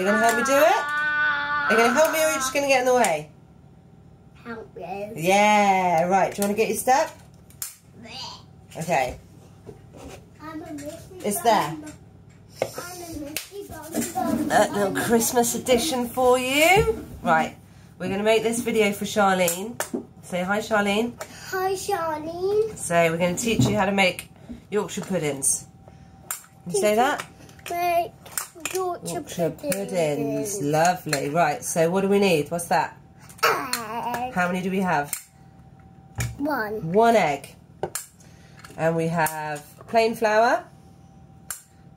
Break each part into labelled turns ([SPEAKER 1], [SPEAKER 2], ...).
[SPEAKER 1] Are you going to help me do it? Are you going to help me or are you just going to get in the way?
[SPEAKER 2] Help you.
[SPEAKER 1] Yeah, right. Do you want to get your step? Okay.
[SPEAKER 2] I'm a Missy
[SPEAKER 1] It's there.
[SPEAKER 2] Bum. I'm a Missy Bum Bum.
[SPEAKER 1] A little Christmas edition for you. Right. We're going to make this video for Sharlene. Say hi, Sharlene.
[SPEAKER 2] Hi, Sharlene.
[SPEAKER 1] So we're going to teach you how to make Yorkshire puddings. Can you say that?
[SPEAKER 2] Make Yorkshire,
[SPEAKER 1] Yorkshire puddings.
[SPEAKER 2] puddings.
[SPEAKER 1] Lovely. Right. So what do we need? What's that?
[SPEAKER 2] Egg.
[SPEAKER 1] How many do we have?
[SPEAKER 2] One.
[SPEAKER 1] One egg. And we have plain flour.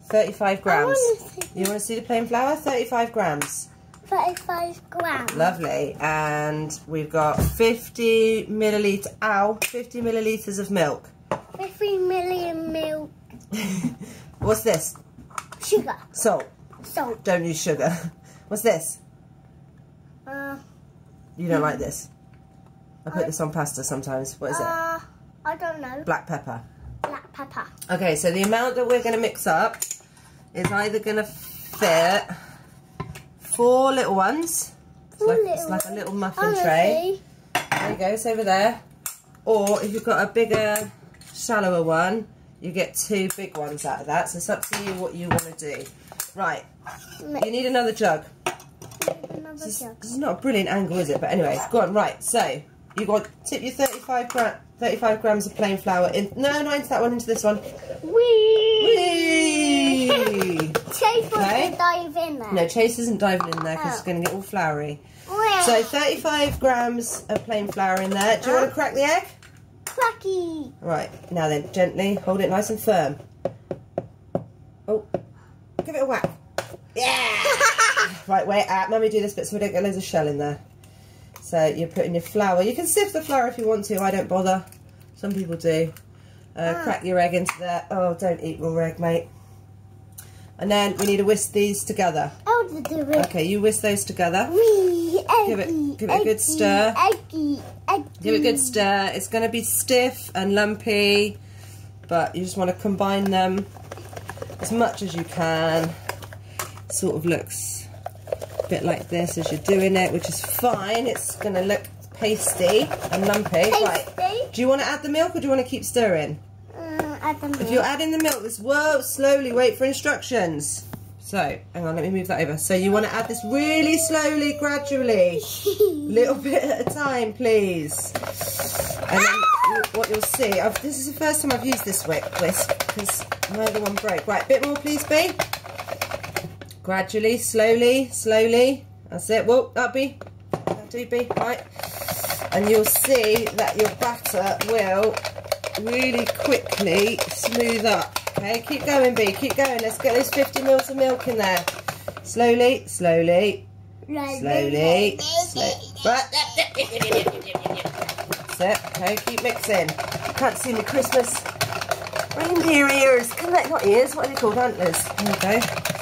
[SPEAKER 1] 35 grams.
[SPEAKER 2] wanna
[SPEAKER 1] You want to see the plain flour? 35 grams.
[SPEAKER 2] 35 grams.
[SPEAKER 1] Lovely. And we've got 50 milliliter, ow, 50 milliliters of milk.
[SPEAKER 2] 50 million milk.
[SPEAKER 1] What's this?
[SPEAKER 2] Sugar.
[SPEAKER 1] Salt.
[SPEAKER 2] Salt.
[SPEAKER 1] Don't use sugar. What's this?
[SPEAKER 2] Uh,
[SPEAKER 1] You don't like this? I put this on pasta sometimes. What is it?
[SPEAKER 2] uh, I don't know.
[SPEAKER 1] Black pepper.
[SPEAKER 2] Black pepper.
[SPEAKER 1] Okay, so the amount that we're going to mix up is either going to fit four little ones. It's
[SPEAKER 2] Four
[SPEAKER 1] like,
[SPEAKER 2] little
[SPEAKER 1] it's like a little muffin tray. There you go, it's over there. Or if you've got a bigger, shallower one, you get two big ones out of that. So it's up to you what you want to do. Right, you need another jug.
[SPEAKER 2] Another
[SPEAKER 1] This,
[SPEAKER 2] jug.
[SPEAKER 1] this is not a brilliant angle, is it? But anyway, go on. Right, so you got tip your 35 gra 35 grams of plain flour in. No, not into that one. Into this one.
[SPEAKER 2] Whee!
[SPEAKER 1] Whee!
[SPEAKER 2] Chase wants
[SPEAKER 1] Okay.
[SPEAKER 2] to dive in there.
[SPEAKER 1] No, Chase isn't diving in there because
[SPEAKER 2] Oh.
[SPEAKER 1] it's going to get all floury.
[SPEAKER 2] Whee!
[SPEAKER 1] So 35 grams of plain flour in there. Do you want to crack the egg?
[SPEAKER 2] Cracky.
[SPEAKER 1] Right, now then, gently hold it nice and firm. Oh, give it a whack. Yeah! right, wait, uh, me do this bit so we don't get loads of shell in there. So you're putting your flour. You can sift the flour if you want to, I don't bother. Some people do. Uh,
[SPEAKER 2] Ah.
[SPEAKER 1] Crack your egg into there. Oh, don't eat raw egg, mate. And then we need to whisk these together.
[SPEAKER 2] I'll do it.
[SPEAKER 1] Okay, you whisk those together.
[SPEAKER 2] Wee, eggy,
[SPEAKER 1] Give it- give it a good stir.
[SPEAKER 2] Eggy, eggy.
[SPEAKER 1] Give it a good stir. It's going to be stiff and lumpy, but you just want to combine them as much as you can. Sort of looks a bit like this as you're doing it, which is fine. It's going to look pasty and lumpy. Right. Do you want to add the milk or do you want to keep stirring?
[SPEAKER 2] Uh, add the milk.
[SPEAKER 1] If you're adding the milk, this whoa, slowly wait for instructions. So, hang on, let me move that over. So you want to add this really slowly, gradually. little bit at a time, please. And then what you'll see, I've, this is the first time I've used this whisk because my other one broke. Right, bit more, please, B. Gradually, slowly, slowly. That's it. Whoa. That do, B. Right. And you'll see that your batter will really quickly smooth up. Okay, keep going, B. Keep going. Let's get those 50 mils of milk in there. Slowly, slowly, slowly. That's it. Okay, keep mixing. Can't see my Christmas reindeer ears. Can that not ears? What are they called? Antlers. There we go.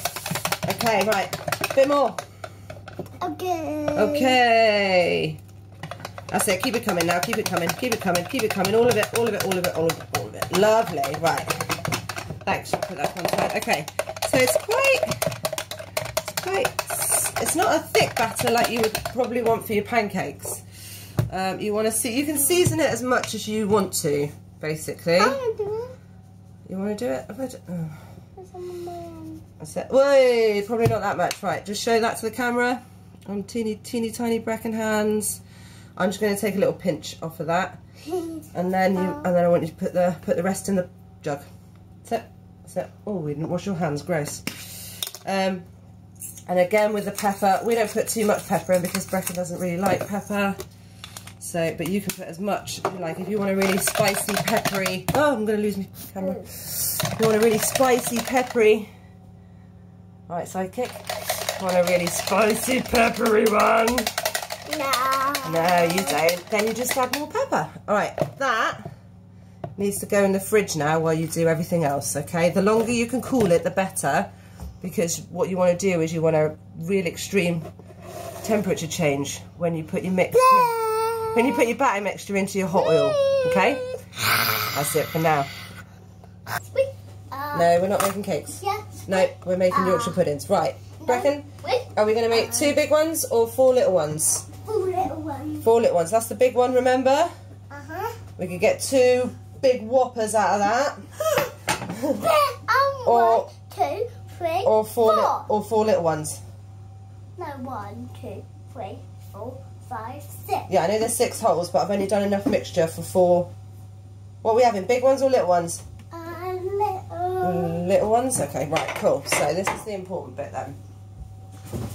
[SPEAKER 1] Okay, right. A bit more.
[SPEAKER 2] Okay.
[SPEAKER 1] Okay. That's it. Keep it coming now. Keep it coming. Keep it coming. Keep it coming. All of it. All of it. All of it. All of it. All of it. Lovely. Right. Thanks. Put that one aside. Okay. So it's quite. It's quite. It's not a thick batter like you would probably want for your pancakes. Um, you want to see. You can season it as much as you want to, basically.
[SPEAKER 2] I'm gonna do it.
[SPEAKER 1] You want to do it? I d- oh.
[SPEAKER 2] It's on my own.
[SPEAKER 1] That's it. Wait, probably not that much. Right, just show that to the camera. On teeny, teeny, tiny Brecken hands. I'm just going to take a little pinch off of that, and then you, and then I want you to put the put the rest in the jug. That's it. That's it. Oh, we didn't wash your hands. Gross. Um, and again with the pepper, we don't put too much pepper in because Brecken doesn't really like pepper. So, but you can put as much as you like. If you want a really spicy, peppery. Oh, I'm going to lose my camera. If you want a really spicy, peppery Right, sidekick. Want a really spicy, peppery one?
[SPEAKER 2] No.
[SPEAKER 1] No, you don't. Then you just add more pepper. All right, that needs to go in the fridge now while you do everything else, okay? The longer you can cool it, the better, because what you want to do is you want a real extreme temperature change when you put your mix, when you put your batter mixture into your hot oil, okay? That's it for now.
[SPEAKER 2] Sweet. Uh,
[SPEAKER 1] No, we're not making cakes.
[SPEAKER 2] Yes.
[SPEAKER 1] No, we're making Yorkshire puddings. Right. Bracken,
[SPEAKER 2] Wait.
[SPEAKER 1] are we going to make two big ones or four little ones?
[SPEAKER 2] Four little ones.
[SPEAKER 1] Four little ones. That's the big one, remember?
[SPEAKER 2] Uh-huh.
[SPEAKER 1] We could get two big whoppers out of that. Or-
[SPEAKER 2] one, two, three,
[SPEAKER 1] Or four,
[SPEAKER 2] four.
[SPEAKER 1] or four little ones.
[SPEAKER 2] No, one, two, three, four, five, six.
[SPEAKER 1] Yeah, I know there's six holes, but I've only done enough mixture for four. What are we having? Big ones or little ones?
[SPEAKER 2] A little.
[SPEAKER 1] Ones? Okay, right, cool. So this is the important bit then.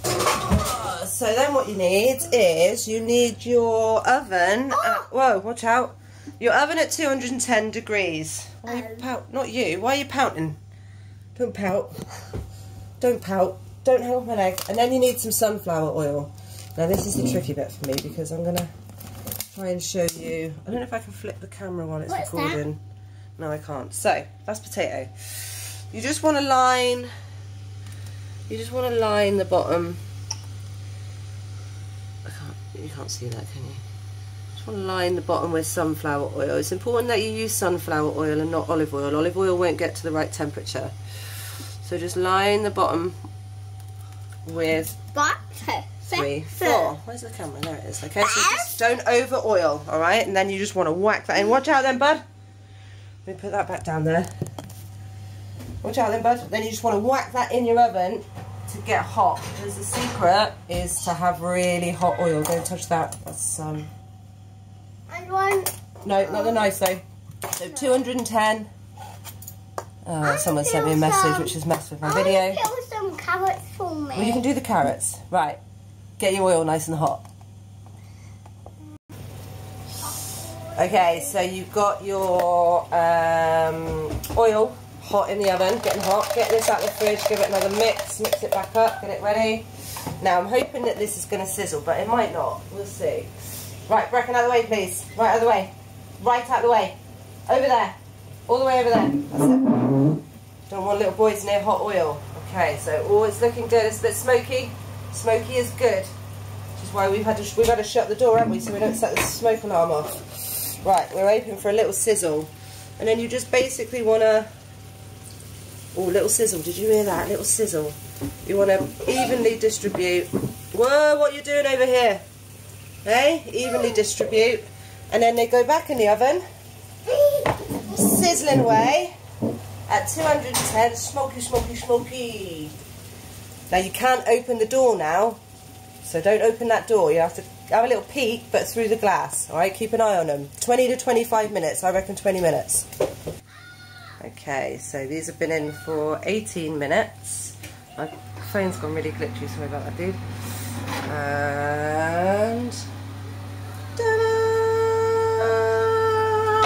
[SPEAKER 1] Uh, So then what you need is you need your oven. At, whoa, watch out. Your oven at 210 degrees. Why are you
[SPEAKER 2] Um.
[SPEAKER 1] pout? Not you. Why are you pouting? Don't pout. Don't pout. Don't hang off my leg. And then you need some sunflower oil. Now this is the tricky bit for me because I'm going to try and show you. I don't know if I can flip the camera while it's
[SPEAKER 2] What's that?
[SPEAKER 1] No, I can't. So, that's potato. You just want to line, you just want to line the bottom. I can't, you can't see that, can you? Just want to line the bottom with sunflower oil. It's important that you use sunflower oil and not olive oil. Olive oil won't get to the right temperature. So just line the bottom with three, four. Where's the camera? There it is. Okay, so just don't over oil, all right? And then you just want to whack that in. Watch out then, bud. Let me put that back down there. Watch out then, bud. Then you just want to whack that in your oven to get hot. Because the secret is to have really hot oil. Don't touch that. That's um.
[SPEAKER 2] And one.
[SPEAKER 1] No, not the knife though. So 210. Oh, someone sent me a message
[SPEAKER 2] some-
[SPEAKER 1] which has messed with my
[SPEAKER 2] I
[SPEAKER 1] video.
[SPEAKER 2] Peel some carrots for me.
[SPEAKER 1] Well, you can do the carrots. Right. Get your oil nice and hot. Okay, so you've got your um, oil hot in the oven, getting hot. Get this out of the fridge, give it another mix, mix it back up, get it ready. Now, I'm hoping that this is going to sizzle, but it might not. We'll see. Right, Bracken, out of the way, please. Right out of the way. Right out of the way. Over there. All the way over there. That's it. Don't want little boys near hot oil. Okay, so oh, it's looking good. It's a bit smoky. Smoky is good. Which is why we've had to we've had to shut the door, haven't we? So we don't set the smoke alarm off. Right, we're open for a little sizzle, and then you just basically want to. Oh, little sizzle! Did you hear that? Little sizzle. You want to evenly distribute. Whoa! What you doing over here? Hey, evenly distribute, and then they go back in the oven, sizzling away at 210, smoky, smoky, smoky. Now you can't open the door now, so don't open that door. You have to have a little peek, but through the glass. All right, keep an eye on them. 20 to 25 minutes. I reckon 20 minutes. Okay, so these have been in for 18 minutes. My phone's gone really glitchy. Sorry about that, dude. And!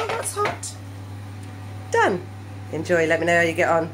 [SPEAKER 1] That's hot. Done. Enjoy. Let me know how you get on.